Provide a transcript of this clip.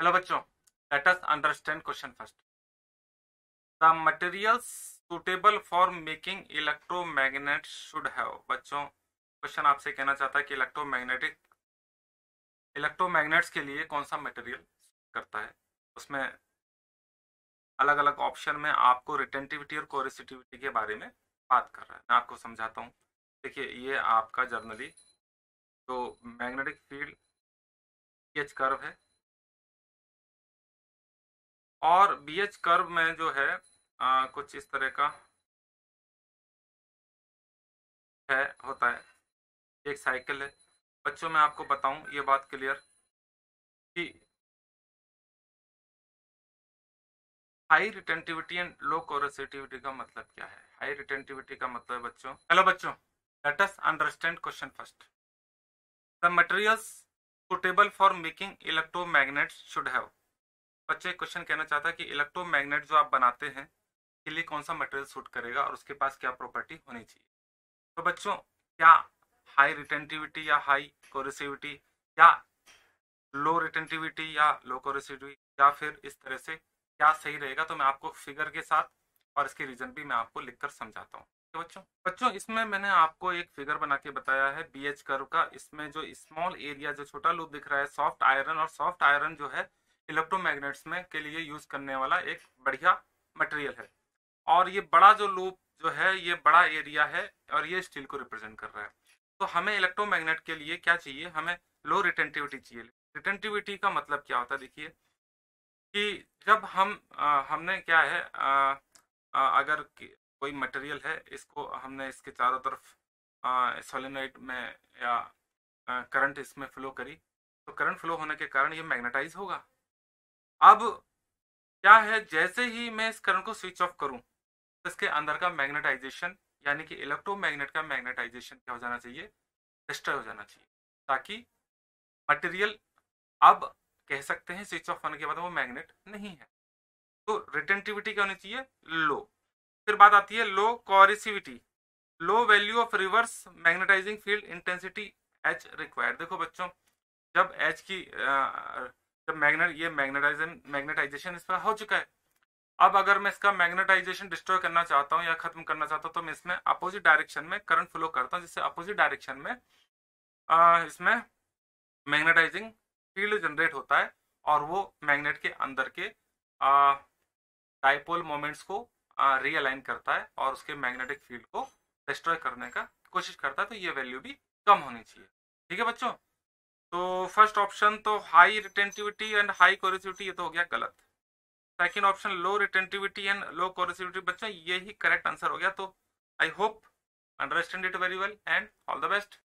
Hello बच्चों, let us understand question first. The materials suitable for making electromagnets should have. बच्चों question आपसे कहना चाहता है कि इलेक्ट्रोमैग्नेटिक इलेक्ट्रोमैग्नेट्स के लिए कौन सा मटेरियल करता है? उसमें अलग अलग ऑप्शन में आपको रिटेंटिविटी और कोरेसिटिविटी के बारे में बात कर रहा है। मैं आपको समझाता हूँ। देखिए, ये आपका जर्नली जो मैग्नेटिक फ़ील्ड एच कर्व है और बी एच कर्व में जो है आ, कुछ इस तरह का है होता है। एक साइकिल है। बच्चों मैं आपको बताऊँ ये बात क्लियर कि high retentivity and low coercivity का मतलब क्या है? हाई रिटेंटिविटी का मतलब है बच्चों। हेलो बच्चों let us understand question first the materials suitable for making electromagnets should have बच्चे क्वेश्चन कहना चाहता है कि इलेक्ट्रोमैग्नेट जो आप बनाते हैं, के लिए कौन सा मटेरियल सूट करेगा और उसके पास क्या प्रॉपर्टी होनी चाहिए? तो बच्चों, क्या हाई रिटेंटिविटी या हाई कोरेसिविटी या लो रिटेंटिविटी या लो कोरेसिविटी या फिर इस तरह से क्या सही रहेगा तो मैं आपको फिगर के साथ और इसके रीजन भी मैं आपको लिखकर समझाता हूँ। तो बच्चों बच्चों, इसमें मैंने आपको एक फिगर बना के बताया है बी एच कर्व का। इसमें जो स्मॉल एरिया जो छोटा लूप दिख रहा है सॉफ्ट आयरन और सॉफ्ट आयरन जो है इलेक्ट्रोमैग्नेट्स में के लिए यूज़ करने वाला एक बढ़िया मटेरियल है। और ये बड़ा जो लूप जो है ये बड़ा एरिया है और ये स्टील को रिप्रेजेंट कर रहा है। तो हमें इलेक्ट्रोमैग्नेट के लिए क्या चाहिए? हमें लो रिटेंटिविटी चाहिए। रिटेंटिविटी का मतलब क्या होता है? देखिए कि जब हम आ, हमने क्या है आ, आ, अगर कोई मटेरियल है इसको हमने इसके चारों तरफ़ सोलिनाइट में या करंट इसमें फ्लो करी तो करंट फ्लो होने के कारण ये मैग्नेटाइज होगा। अब क्या है, जैसे ही मैं इस करंट को स्विच ऑफ़ करूँ तो इसके अंदर का मैग्नेटाइजेशन, यानी कि इलेक्ट्रोमैग्नेट का मैग्नेटाइजेशन क्या हो जाना चाहिए? डिस्ट्रॉय हो जाना चाहिए, ताकि मटेरियल अब कह सकते हैं स्विच ऑफ़ होने के बाद वो मैग्नेट नहीं है। तो रिटेंटिविटी क्या होनी चाहिए? लो। फिर बात आती है low coercivity. Low value of reverse magnetising field intensity H required. देखो बच्चों, जब एच की जब मैग्नेट ये मैग्नेटाइजेशन मैग्नेटाइजेशन इस पर हो चुका है। अब अगर मैं इसका मैग्नेटाइजेशन डिस्ट्रॉय करना चाहता हूँ या खत्म करना चाहता हूँ तो मैं इसमें अपोजिट डायरेक्शन में करंट फ्लो करता हूँ जिससे अपोजिट डायरेक्शन में आ, इसमें मैग्नेटाइजिंग फ़ील्ड जनरेट होता है और वो मैग्नेट के अंदर के डाइपोल मोमेंट्स को रीअलाइन करता है और उसके मैग्नेटिक फ़ील्ड को डिस्ट्रॉय करने का कोशिश करता है तो ये वैल्यू भी कम होनी चाहिए। ठीक है बच्चों? तो फ़र्स्ट ऑप्शन तो high retentivity and high coercivity ये तो हो गया गलत। Second option low retentivity and low coercivity बच्चों ये ही करेक्ट आंसर हो गया। तो I hope understand it very well and all the best